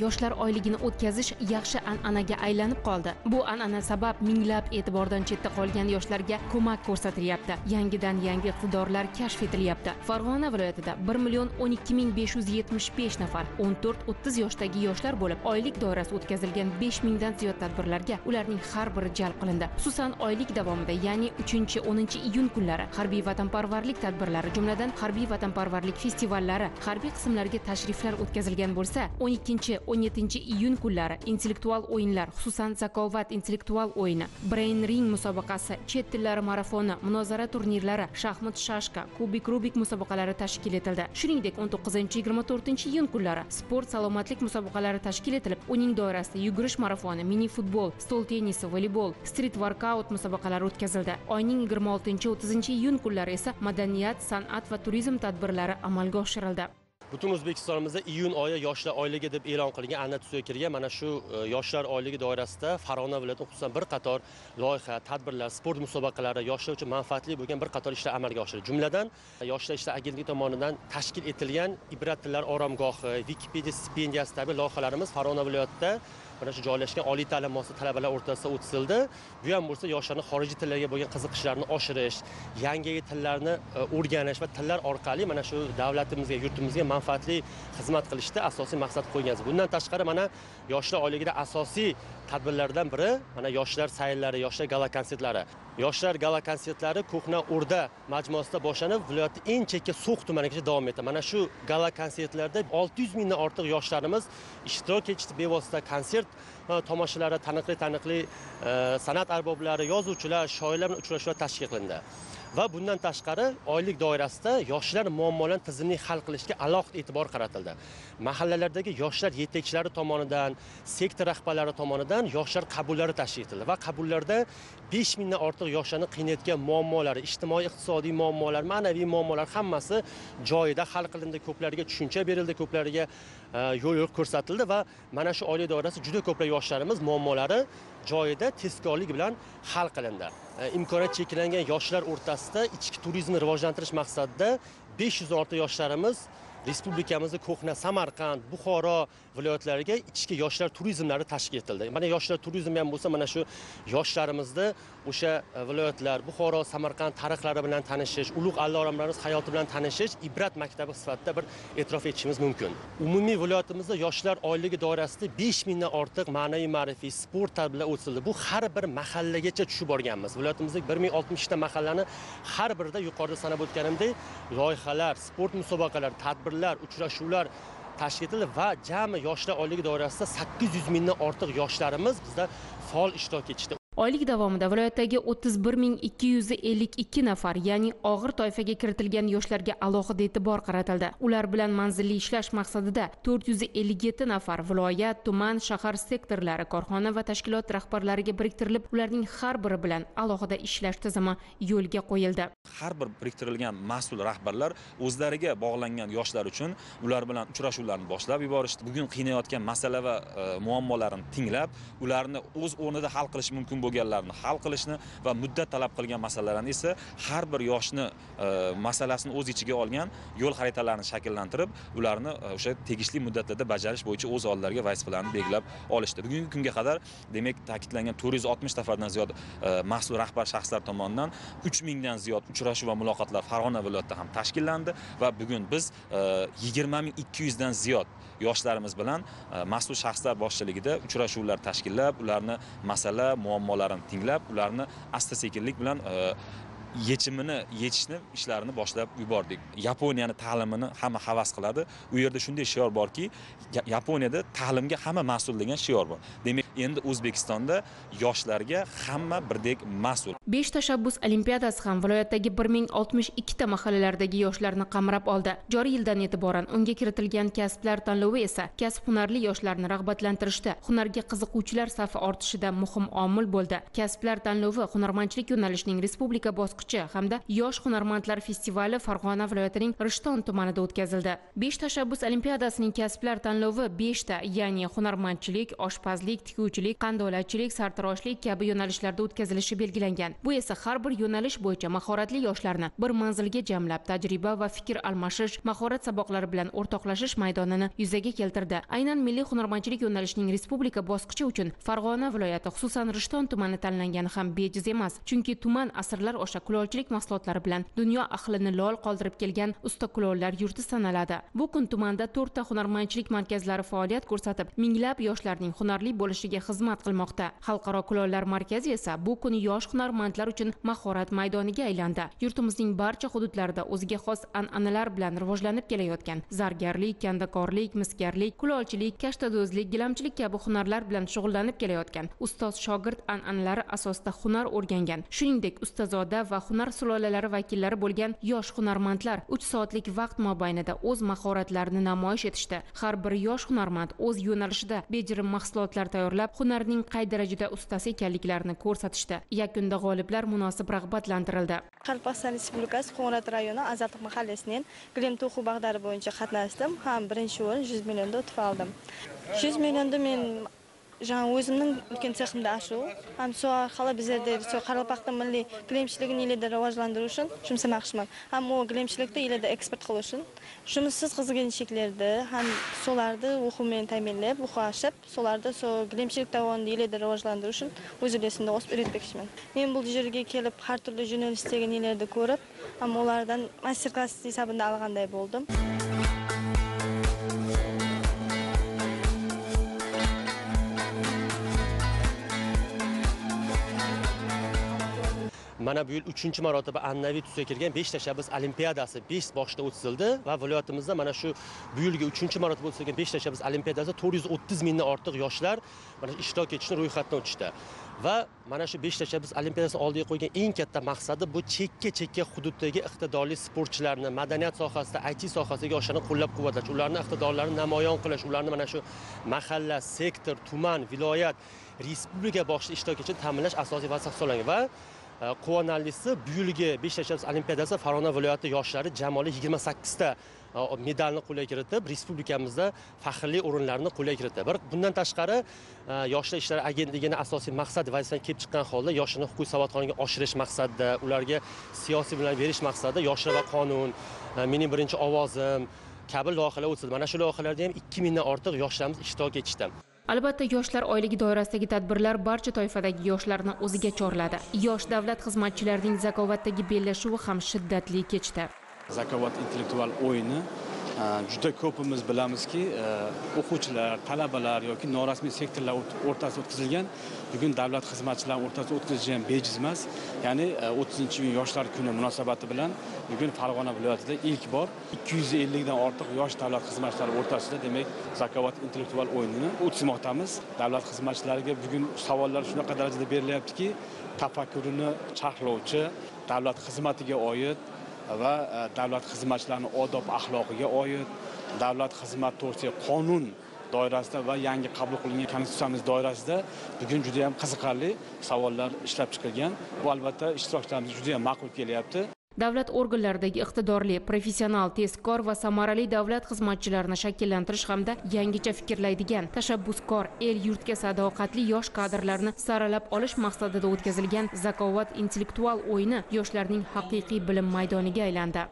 yoshlar oyligini o'tkazish yaxshi an'anaga aylanib qoldi. Bu an'ana sabab minglab e'tibordan chetda qolgan yoshlarga ko'mak ko'rsatilyapti. Yangidan yangi iqtidorlar kashf etilyapti. Farg'ona viloyatida bir million o'n ikki ming besh yuz yetmish besh nafar o'n to'rt o'ttiz yoshdagi yoshlar bo'lib oylik doirasi o'tkazilgan besh mingdan ziyod tadbirlarga ularning har biri jalb qilindi. Xususan oylik davomida ya'ni uchinchi o'ninchi iyun kunlari harbiy vatanparvarlik tadbirlari jumladan harbiy vatanparvarlik festivallari harbiy qismlarga tashriflar o'tkazilgan bo'lsa o'n ikkinchi 17 iyun kunlari intellektual o'yinlar xususan zakovat intellektual o'yini brain ring musobaqasi chet tillari marafoni munozara turnirlari shaxmat shashka kubik rubik musobaqalari tashkil etildi. Shuningdek 19-24 iyun kunlari sport salomatlik musobaqalari tashkil etilib uning doirasida yugurish marafoni mini futbol stol tennisi voleybol street workout musobaqalari o'tkazildi. Oyning 26-30 iyun kunlari esa madaniyat san'at va turizm tadbirlari amalga oshirildi. Butun o'zbekistonimizda iyun oyi yoshlar oyligi deb e'lon qilingan anna tusiga kirgan. Mana shu e, yoshlar oyligi doirasida farg'ona viloyatida xususan bir qator loyiha tadbirlar sport musobaqalari yoshlar uchun manfaatli bo'lgan bir qator ishlar amalga oshirildi jumladan yoshlar ishlar agentligi tomonidan tashkil etilgan ibrat tillar oromgohi wikipedia stipendiyasi kabi loyihalarimiz farg'ona viloyatida mana shu joylashgan oliy ta'lim muassasasi talabalar o'rtasida o'tkazildi. Bu ham bo'lsa yoshlarni xorijiy tillarga bo'lgan qiziqishlarini oshirish yangi tillarni e, o'rganish va tillar orqali mana shu davlatimizga yurtimizga manfaatli xizmat qilishda asosiy maqsad qo'yganmiz. Bundan tashqari mana yoshlar oyligida asosiy tadbirlardan biri mana yoshlar sayllari yoshlar gala konsertlari yoshlar gala konsertlari ko'hna urda majmuasida boshlanib viloyatni eng chekka so'x tumanigacha davom etdi. Mana shu gala konsertlarda olti yuz mingdan ortiq yoshlarimiz ishtirok etishdi. Bevosita konsert tomoshalari taniqli taniqli e, san'at arboblari yozuvchilar shoirlar bilan uchrashuvlar tashkil qilindi. Va bundan tashqari oylik doirasida yoshlar muammolarini tizimli hal qilishga alohida e'tibor qaratildi. Mahallalardagi yoshlar yetakchilari tomonidan sektor rahbarlari tomonidan yoshlar qabullari tashkil etildi va qabullarda besh mingdan ortiq yoshlarni qiynayotgan muammolari ijtimoiy iqtisodiy muammolar ma'naviy muammolar hammasi joyida hal qilindi. Ko'plariga tushuncha berildi ko'plariga e, yo'l yo'l ko'rsatildi va mana shu oylik doirasida juda ko'plab yoshlarimiz muammolari joyida tezkorlik bilan hal qilindi. E, imkoniyat imkoniyati cheklangan yoshlar o'rtasida ichki turizmni rivojlantirish maqsadida besh yuzdan ortiq yoshlarimiz respublikamizda ko'hna samarqand buxoro viloyatlariga ichki yoshlar turizmlari tashkil etildi. Mana yoshlar turizmi ham bo'lsa mana shu yoshlarimizni o'sha e, viloyatlar buxoro samarqand tarixlari bilan tanishish ulug' allomlarimiz hayoti bilan tanishish ibrat maktabi sifatida bir e'tirof etishimiz mumkin. Umumiy viloyatimizda yoshlar oyligi doirasida besh mingdan ortiq ma'naviy ma'rifiy sport tadbirlar o'tkazildi bu har bir mahallagacha tushib borganmiz. Viloyatimizda bir ming oltmishta mahallani har birida yuqorida sanab o'tganimdek loyihalar sport musobaqalari tadbirlar uchrashuvlar tashkil etildi va jami yoshlar oyligi doirasida sakkiz yuz mingdan ortiq yoshlarimiz bizda faol ishtirok etishdi. Oylik davomida viloyatdagi o'ttiz bir ming ikki yuz ellik ikki nafar ya'ni og'ir toifaga kiritilgan yoshlarga alohida e'tibor qaratildi. Ular bilan manzilli ishlash maqsadida to'rt yuz ellik yetti nafar viloyat tuman shahar sektorlari korxona va tashkilot rahbarlariga biriktirilib ularning har biri bilan alohida ishlash tizimi yo'lga qo'yildi. Har bir biriktirilgan mas'ul rahbarlar o'zlariga bog'langan yoshlar uchun ular bilan uchrashuvlarni boshlab yuborishdi. Bugun qiynayotgan masala va e, muammolarini tinglab ularni o'z o'rnida hal qilish mumkin bo'lganlarni hal qilishni va muddat talab qilgan masalalarni esa har bir yoshni e, masalasini o'z ichiga olgan yo'l xaritalarini shakllantirib ularni e, o'sha tegishli muddatlarda bajarish bo'yicha o'z oldilariga vazifalarni belgilab olishdi. Bugungi kunga qadar demak ta'kidlangan to'rt yuz oltmish nafardan ziyod e, mas'ul rahbar shaxslar tomonidan uch mingdan ziyod uchrashuv va muloqotlar farg'ona viloyatida ham tashkillandi va bugun biz yigirma ming ikki yuzdan ziyod yoshlarimiz bilan mas'ul shaxslar boshchiligida uchrashuvlar tashkillab ularni masala muammo muammolarini tinglab ularni asta sekinlik bilan e, yechimini yechishni ishlarini boshlab yubordik. Yaponiyani ta'limini hamma havas qiladi. U yerda shunday shior borki yaponiyada ta'limga hamma mas'ul degan shior bor. Demak endi o'zbekistonda yoshlarga hamma birdek mas'ul. Besh tashabbus olimpiadasi ham viloyatdagi bir ming oltmish ikkita mahallalardagi yoshlarni qamrab oldi. Joriy yildan e'tiboran unga kiritilgan kasblar tanlovi esa kasb hunarli yoshlarni rag'batlantirishda hunarga qiziquvchilar safi ortishida muhim omil bo'ldi. Kasblar tanlovi hunarmandchilik yo'nalishining respublika bosqichi bosqichi hamda yosh hunarmandlar festivali farg'ona viloyatining rishton tumanida o'tkazildi. Besh tashabbus olimpiadasining kasblar tanlovi beshta ya'ni hunarmandchilik oshpazlik tikuvchilik qandolatchilik sartaroshlik kabi yo'nalishlarda o'tkazilishi belgilangan. Bu esa har bir yo'nalish bo'yicha mahoratli yoshlarni bir manzilga jamlab tajriba va fikr almashish mahorat saboqlari bilan o'rtoqlashish maydonini yuzaga keltirdi. Aynan milliy hunarmandchilik yo'nalishining respublika bosqichi uchun farg'ona viloyati xususan rishton tumani tanlangani ham bejiz emas chunki tuman asrlar osha kulolchilik mahsulotlari bilan dunyo ahlini lol qoldirib kelgan usta kulollar yurti sanaladi. Bu kun tumanda to'rtta hunarmandchilik markazlari faoliyat ko'rsatib minglab yoshlarning hunarli bo'lishiga xizmat qilmoqda. Xalqaro kulollar markazi esa bu kun yosh hunarmandlar uchun mahorat maydoniga aylandi. Yurtimizning barcha hududlarida o'ziga xos an'analar bilan rivojlanib kelayotgan zargarlik kandakorlik misgarlik kulolchilik kashtadozlik gilamchilik kabi hunarlar bilan shug'ullanib kelayotgan ustoz shogird an'analari asosida hunar o'rgangan. Shuningdek ustazoda va hunar sulolalari vakillari bo'lgan yosh hunarmandlar uch soatlik vaqt mobaynida o'z mahoratlarini namoyish etishdi. Har bir yosh hunarmand o'z yo'nalishida bejirim mahsulotlar tayyorlab hunarning qay darajada ustasi ekanliklarini ko'rsatishdi. Yakunda g'oliblar munosib rag'batlantirildi. Qalpog'iston respublikasi qo'ng'irot rayoni azatliq mahallasining glim to'xu bag'dari bo'yicha qatnashdim. Ham birinchi o'rin yuz millionda o'tib oldim. Yuz millionda men жаңа өзімнің үлкен цехымда ашу. Һәм сол арқылы біздерде сол қарақалпақтың milliy кілемшілігін елде рауажландыру үшін жұмсамақшымын. Һәм ол кілемшілікті елде экспорт қылу үшін жұмыссыз қыз келіншектерді һәм соларды оқумен тәмінлеп оқу ашып соларды сол кілемшілік тауарын елде рауажландыру үшін өз үлесімді қосып үйретпекшімін. Мен бұл жерге келіп әртүрлі жөнелістегі нелерді көріп һәм олардан мастер класс есебінде алғандай болдым. Mana bu yil uchinchi marotaba an'anaviy tusga kirgan besh tashabbus olimpiadasi besh boshda o'tkazildi va viloyatimizda mana shu bu yilgi uchinchi marotaba o'tkazilgan besh tashabbus olimpiadasida to'rt yuz o'ttiz mingdan ortiq yoshlar mana ishtirok etishni ro'yxatdan o'tishdi. Va mana shu besh tashabbus olimpiadasini oldiga qo'ygan eng katta maqsadi bu chekka chekka hududdagi iqtidorli sportchilarni madaniyat sohasida it sohasidagi yoshlarni qo'llab quvvatlash ularni iqtidorlarini namoyon qilish ularni mana shu mahalla sektor tuman viloyat respublika boshida ishtirok etishini ta'minlash asosiy vazifa hisoblangan va quvonarlisi bu yilgi besh tashabbus olimpiadasi farg'ona viloyati yoshlari jamoali yigirma sakkizta medalni qo'lga kiritib respublikamizda faxrli o'rinlarni qo'lga kiritdi bir bundan tashqari yoshlar ishlari agentligini asosiy maqsadi vazifasidan kelib chiqqan holda yoshlarni huquqiy savodxonligini oshirish maqsadida ularga siyosiy bilan berish maqsadida yoshlar va qonun mening birinchi ovozim kabi loyihalar o'tkazildi mana shu loyihalarda ham ikki mingdan ortiq yoshlarimiz ishtirok etishdi albatta yoshlar oyligi doirasidagi tadbirlar barcha toifadagi yoshlarni o'ziga chorladi. Yosh davlat xizmatchilarining zakovatdagi bellashuvi ham shiddatli kechdi. Zakovat intellektual o'yini juda ko'pimiz bilamizki e, o'quvchilar talabalar yoki norasmiy sektorlar o'rtasida o'tkazilgan bugun davlat xizmatchilari o'rtasida o'tkazilishi ham bejiz emas ya'ni e, o'ttizinchi iyun yoshlar kuni munosabati bilan bugun farg'ona viloyatida ilk bor ikki yuz ellikdan ortiq yosh davlat xizmatchilari o'rtasida demak zakovat intellektual o'yinini o'tkazmoqdamiz. Davlat xizmatchilariga bugun savollar shunaqa darajada berilyaptiki tafakkurini charxlovchi davlat xizmatiga oid va e, davlat xizmatchilarini odob axloqiga oid davlat xizmati to'g'risidagi qonun doirasida va yangi qabul qilingan konstitutsiyamiz doirasida bugun juda yam qiziqarli savollar ishlab chiqilgan. Bu albatta ishtirokchilarimizga juda yam ma'qul kelyapti. Davlat organlaridagi iqtidorli professional tezkor va samarali davlat xizmatchilarini shakllantirish hamda yangicha fikrlaydigan tashabbuskor el yurtga sadoqatli yosh kadrlarni saralab olish maqsadida o'tkazilgan zakovat intellektual o'yini yoshlarning haqiqiy bilim maydoniga aylandi.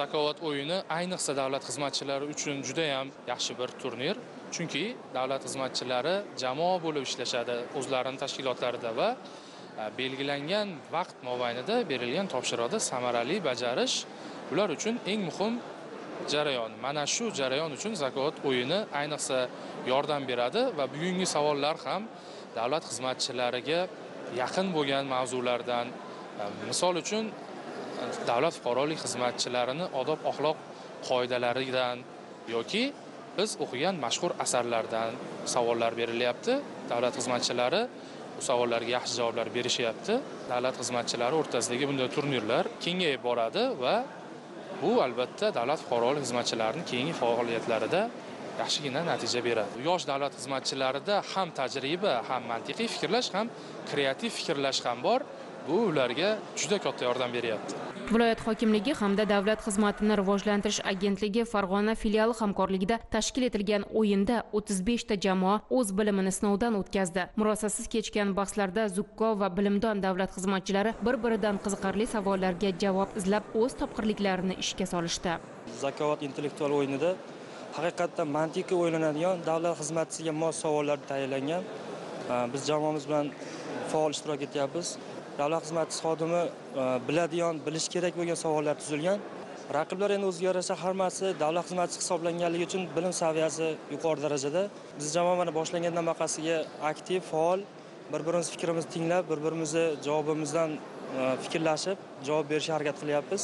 Zakovat o'yini ayniqsa davlat xizmatchilari uchun juda ham yaxshi bir turnir chunki davlat xizmatchilari jamoa bo'lib ishlashadi o'zlarini tashkilotlarida va E, belgilangan vaqt mobaynida berilgan topshiriqni samarali bajarish ular uchun eng muhim jarayon. Mana shu jarayon uchun zakovat o'yini ayniqsa yordam beradi va bugungi savollar ham davlat xizmatchilariga yaqin bo'lgan mavzulardan. E, misol uchun davlat fuqarolik xizmatchilarini odob axloq qoidalaridan yoki biz o'qigan mashhur asarlardan savollar berilyapti. Davlat xizmatchilari savollarga yaxshi javoblar berishyapti. Davlat xizmatchilari o'rtasidagi bunday turnirlar kengayib boradi va bu albatta davlat fuqarolik xizmatchilarining keyingi faoliyatlarida yaxshigina natija beradi. Yosh davlat xizmatchilarida ham tajriba ham mantiqiy fikrlash ham kreativ fikrlash ham bor. Bu ularga juda katta yordam beryapti. Viloyat hokimligi hamda davlat xizmatini rivojlantirish agentligi farg'ona filiali hamkorligida tashkil etilgan o'yinda 35 ta jamoa o'z bilimini sinovdan o'tkazdi. Murosasiz kechgan bahslarda zukko va bilimdon davlat xizmatchilari bir biridan qiziqarli savollarga javob izlab o'z topqirliklarini ishga solishdi. Zakovat intellektual o'yinida haqiqatdan mantiqiy o'ylanadigan davlat xizmatchisiga mos savollar tayyorlangan biz jamoamiz bilan faol ishtirok etyapmiz. Davlat xizmati xodimi e, biladigan bilish kerak bo'lgan savollar tuzilgan. Raqiblar endi o'ziga yarasha hammasi davlat xizmatchisi hisoblanganligi uchun bilim saviyasi yuqori darajada. Biz jamoa mana boshlangandan baqasiga aktiv faol bir birimiz fikrimizni tinglab bir birimizni javobimizdan e, fikrlashib javob berishga harakat qilyapmiz.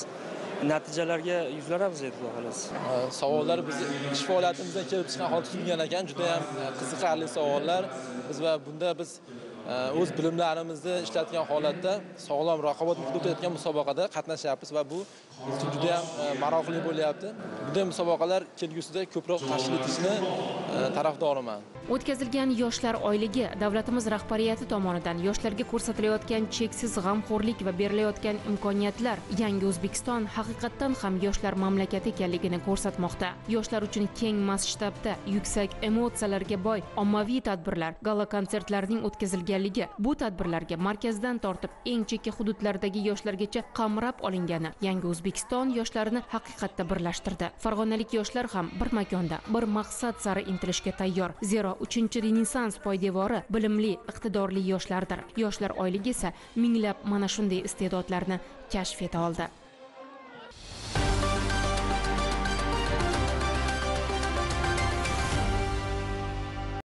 Natijalarga yuzlanamiz endi xudo xohlasa e, savollar bizni ish faoliyatimizdan kelib chiqqan holda tuzilgan ekan juda yam qiziqarli savollar. Biz va bunda biz o'z bilimlarimizni ishlatgan holatda sog'lom raqobat muhitida o'tayotgan musobaqada qatnashyapmiz va bu juda ham maroqli bo'lyapti. Bunday musobaqalar kelgusida ko'proq tashkil etishni e, tarafdoriman. O'tkazilgan yoshlar oyligi davlatimiz rahbariyati tomonidan yoshlarga ko'rsatilayotgan cheksiz g'amxo'rlik va berilayotgan imkoniyatlar yangi o'zbekiston haqiqatdan ham yoshlar mamlakati ekanligini ko'rsatmoqda. Yoshlar uchun keng masshtabda yuksak emotsiyalarga boy ommaviy tadbirlar gala konsertlarning o'tkazilganligi bu tadbirlarga markazdan tortib eng chekka hududlardagi yoshlargacha qamrab olingani yangi o'zbekiston yoshlarini haqiqatda birlashtirdi. Farg'onalik yoshlar ham bir makonda bir maqsad sari intilishga tayyor. Zero uchinchi renessans poydevori bilimli iqtidorli yoshlardir. Yoshlar oyligi esa minglab mana shunday iste'dodlarni kashf eta oldi.